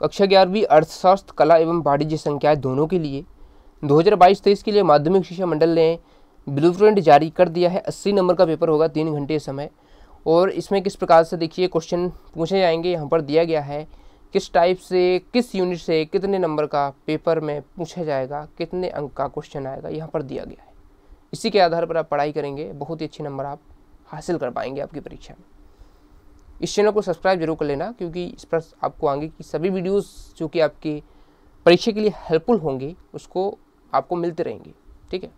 कक्षा ग्यारहवीं अर्थशास्त्र, कला एवं वाणिज्य संख्याएँ दोनों के लिए 2022-23 के लिए माध्यमिक शिक्षा मंडल ने ब्लूप्रिंट जारी कर दिया है। 80 नंबर का पेपर होगा तीन घंटे समय। और इसमें किस प्रकार से देखिए, क्वेश्चन पूछे जाएँगे। यहाँ पर दिया गया है किस टाइप से, किस यूनिट से, कितने नंबर का पेपर में पूछा जाएगा, कितने अंक का क्वेश्चन आएगा, यहाँ पर दिया गया है। इसी के आधार पर आप पढ़ाई करेंगे। बहुत ही अच्छे नंबर आप हासिल कर पाएँगे आपकी परीक्षा में। इस चैनल को सब्सक्राइब ज़रूर कर लेना, क्योंकि इस पर आपको आगे की सभी वीडियोस जो कि आपके परीक्षा के लिए हेल्पफुल होंगे, उसको आपको मिलते रहेंगे, ठीक है?